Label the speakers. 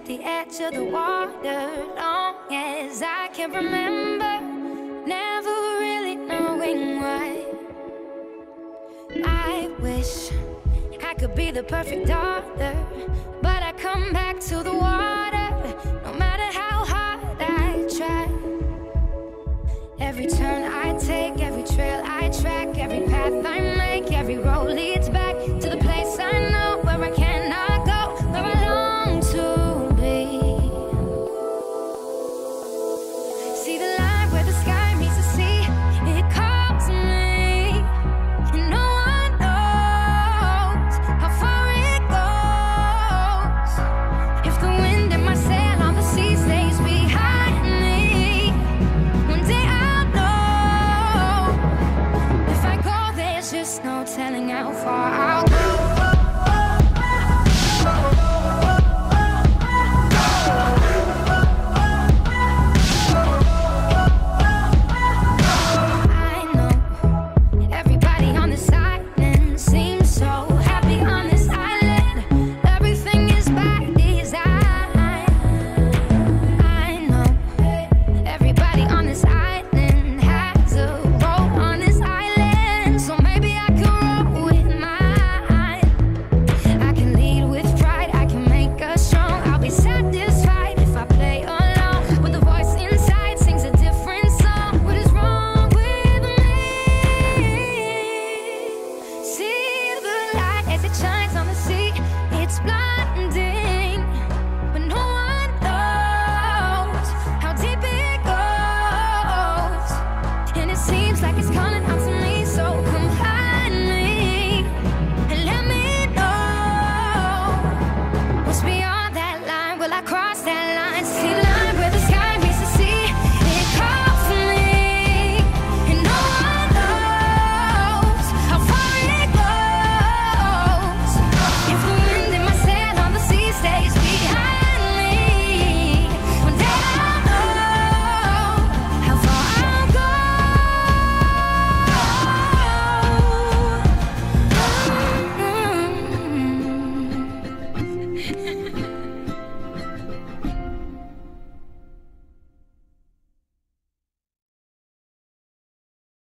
Speaker 1: at the edge of the water. Long as I can remember never really knowing why. I wish I could be the perfect daughter. just no telling how far I'll go.